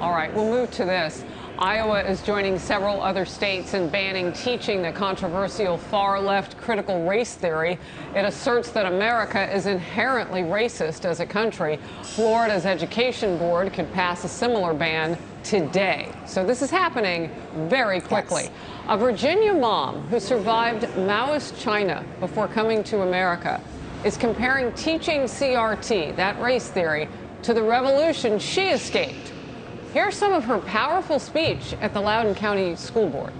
All right, we'll move to this. Iowa is joining several other states in banning teaching the controversial far left critical race theory. It asserts that America is inherently racist as a country. Florida's education board could pass a similar ban today. So this is happening very quickly. Yes. A Virginia mom who survived Maoist China before coming to America is comparing teaching CRT, that race theory, to the revolution she escaped. Here's some of her powerful speech at the Loudoun County School Board.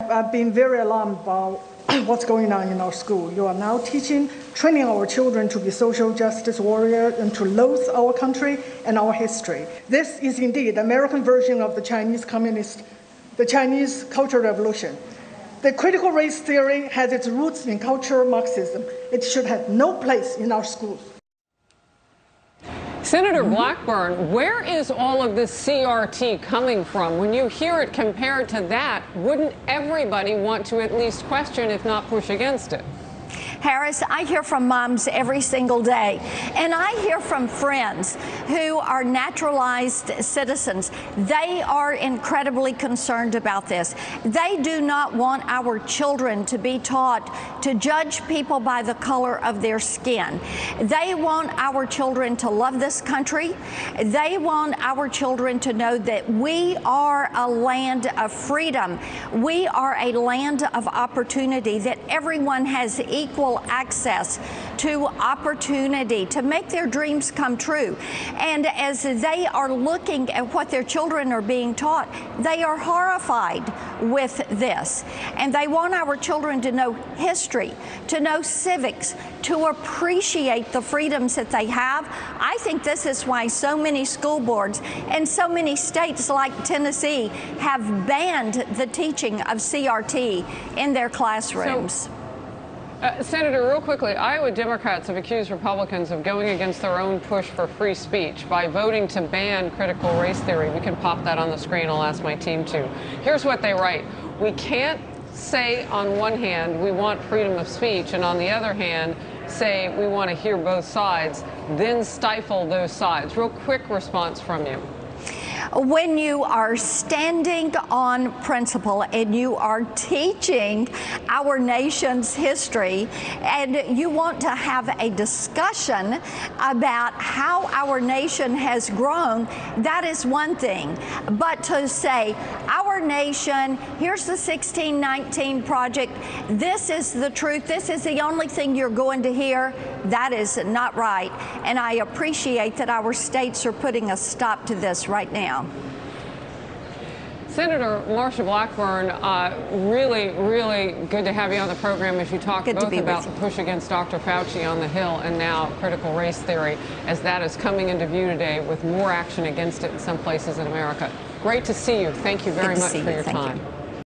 I've been very alarmed about what's going on in our school. You are now teaching, training our children to be social justice warriors and to loathe our country and our history. This is indeed the American version of the Chinese communist, the Chinese Cultural Revolution. The critical race theory has its roots in cultural Marxism. It should have no place in our schools. Senator Blackburn, where is all of this CRT coming from? When you hear it compared to that, wouldn't everybody want to at least question, if not push against it? Harris, I hear from moms every single day, and I hear from friends who are naturalized citizens. They are incredibly concerned about this. They do not want our children to be taught to judge people by the color of their skin. They want our children to love this country. They want our children to know that we are a land of freedom. We are a land of opportunity, that everyone has equal access to opportunity to make their dreams come true. And as they are looking at what their children are being taught, they are horrified with this. And they want our children to know history, to know civics, to appreciate the freedoms that they have. I think this is why so many school boards and so many states like Tennessee have banned the teaching of CRT in their classrooms. So uh, Senator, real quickly, Iowa Democrats have accused Republicans of going against their own push for free speech by voting to ban critical race theory. We can pop that on the screen. I'll ask my team to. Here's what they write We can't say, on one hand, we want freedom of speech, and on the other hand, say we want to hear both sides, then stifle those sides. Real quick response from you when you are standing on principle and you are teaching our nation's history and you want to have a discussion about how our nation has grown, that is one thing. But to say, our nation, here's the 1619 Project, this is the truth, this is the only thing you're going to hear, that is not right. And I appreciate that our states are putting a stop to this right now. Senator Marsha Blackburn, uh, really, really good to have you on the program as you talk good both about the push against Dr. Fauci on the Hill and now critical race theory as that is coming into view today with more action against it in some places in America. Great to see you. Thank you very much for your Thank time. You.